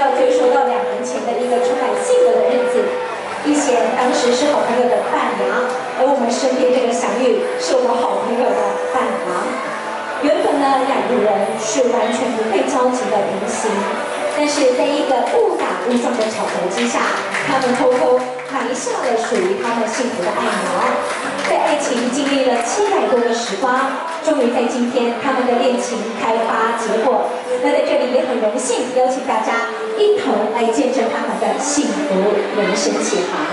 要追溯到两年前的一个充满性格的日子。一贤当时是好朋友的伴娘，而我们身边这个祥玉是我好朋友的伴郎。原本呢，两个人是完全不会交集的平行，但是在一个误打误撞的巧合之下，他们偷偷埋下了属于他们幸福的爱苗在爱情经历了七百多个时光终于在今天他们的恋情开花结果。那在这里也很荣幸邀请大家一同来见证他们的幸福人生启航。